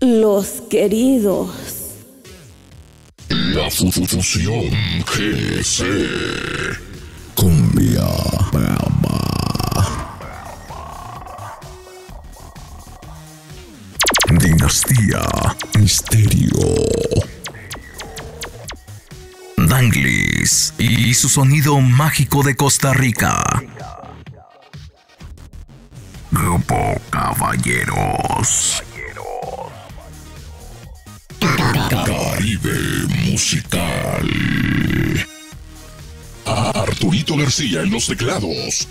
Los queridos. La fusión GC. Cumbia Brava. Dinastía Misterio. Danglis y su sonido mágico de Costa Rica. Grupo Caballeros. Caribe Musical. Arturito García en los teclados.